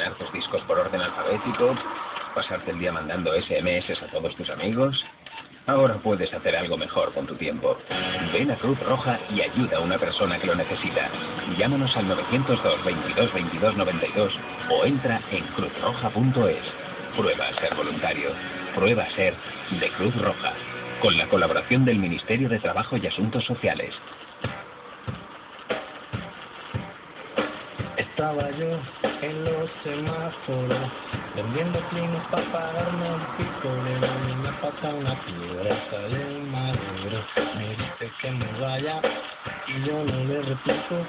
ordenar tus discos por orden alfabético, pasarte el día mandando SMS a todos tus amigos. Ahora puedes hacer algo mejor con tu tiempo. Ven a Cruz Roja y ayuda a una persona que lo necesita. Llámanos al 902 22 22 92 o entra en cruzroja.es. Prueba a ser voluntario. Prueba a ser de Cruz Roja. Con la colaboración del Ministerio de Trabajo y Asuntos Sociales. Estaba yo en los semáforos vendiendo clines para pagarme un pico de me pasa una piedra sale maduro me dice que me vaya y yo no le replico